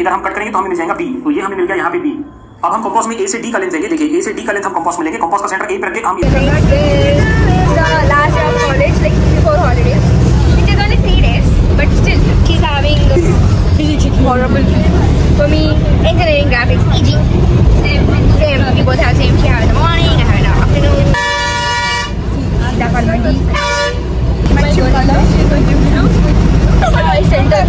इधर हम कट करेंगे तो हमें मिल जाएगा बी तो ये हमें मिल गया यहाँ पे बी अब हम कंपास में ए से डी का लेंस लेंगे देखिए ए से डी का लेंस हम कंपास में लेंगे कंपास का सेंटर ए पे रख के हम horrible. For me, engineering graphics. Same, same. We both have same. In the morning, I have afternoon. That one. My color. Center.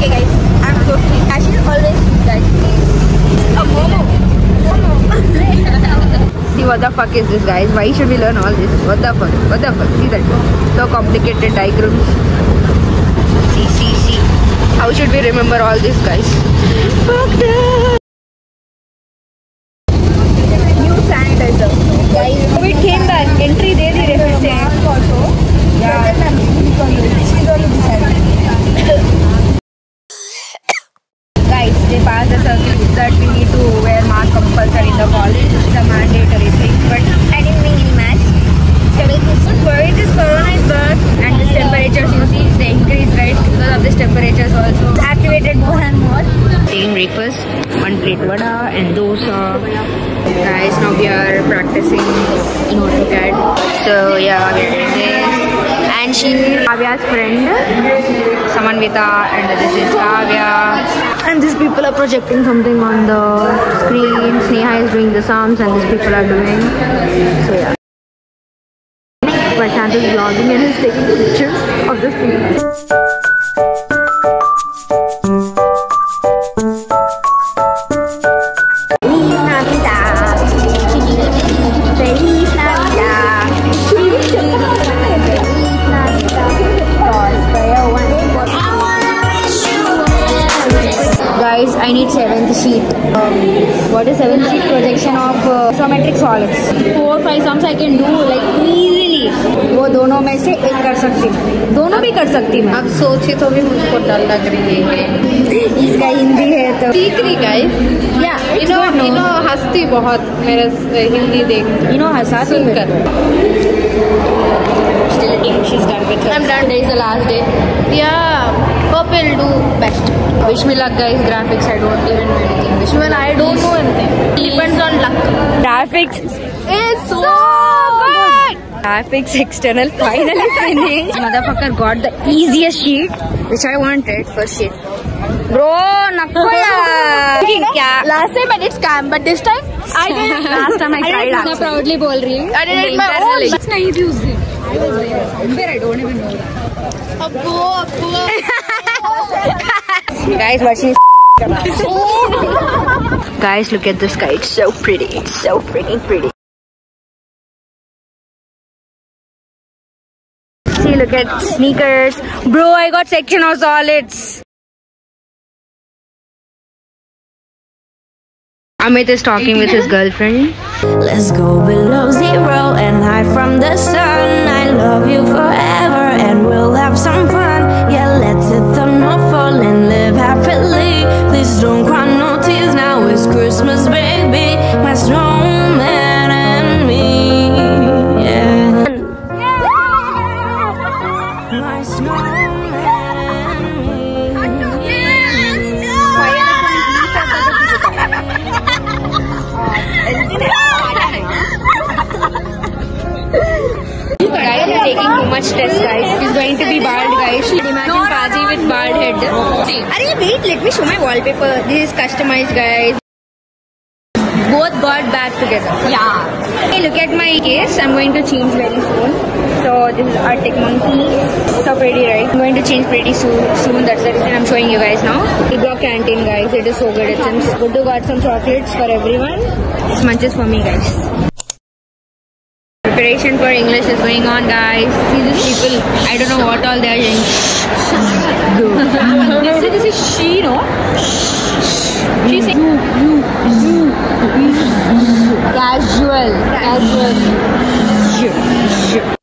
Okay guys, I'm Sophie. I should always do that. A momo. See what the fuck is this guys? Why should we learn all this? What the fuck? What the fuck? See that? So complicated diagrams. See, see, see. How should we remember all this guys? Fuck that! New sanitizer. Guys, COVID came back. Entry they. Yeah circular that we need to wear mask compulsory in the college. It's a mandatory thing. But I didn't bring any mask. Worried this corona is back and this temperatures you see they increase right because of this temperatures also activated more and more. Taking breakfast. One plate vada and dosa. Guys, now we are practicing in AutoCAD. So yeah, we are doing this. And she Kavya's friend, Samanvita, and this is Kavya. And these people are projecting something on the screen. Sneha is doing the sums, and these people are doing. So yeah. Prashant is vlogging and is taking pictures of the screen. Um, what is seventh sheet projection of uh, isometric solids? Four, five sums I can do like easily. वो दोनों में से एक कर सकती हूँ दोनों भी कर सकती मैं अब सोचे तो भी मुझको डर लग रही है इसका हिंदी है तो सीख रही गाइस या इनो इनो हंसती बहुत मेरे हिंदी देख You know हंसा सुनकर Still. She's done with her. I'm done. Today is the last day. Yeah, hope will do best. Wish me luck, guys. Graphics, I don't even know anything. Wish me I don't know anything. Depends on luck. Graphics. It's so so good. Graphics external finally finished. Motherfucker got the easiest sheet, which I wanted for shit. Bro, nakko yaar. क्या? Last time I did scam, but this time I did. Last time I tried actually. proudly बोल रही हूँ. I did it my own. That's not used it. I was somewhere. I don't even know. अब्बू अब्बू. Guys, what she's Guys, look at the sky. It's so pretty. It's so freaking pretty. See, look at sneakers. Bro, I got section of solids. Amit is talking with his girlfriend. Let's go below zero and hide from the sun. I love you forever and we'll have some fun. With bald head. Arey, wait, let me show my wallpaper. This is customized, guys. Both got back together. Yeah. Hey, look at my case. I'm going to change very soon. So this is Arctic Monkey. So pretty, right? I'm going to change pretty soon. Soon. That's the reason I'm showing you guys now. Big Block Canteen, guys. It is so good. It's good to got some chocolates for everyone. This is for me, guys. Preparation for English is going on, guys. See these people. I don't know what all they are doing. This is, this is she, no? She's saying Casual. casual.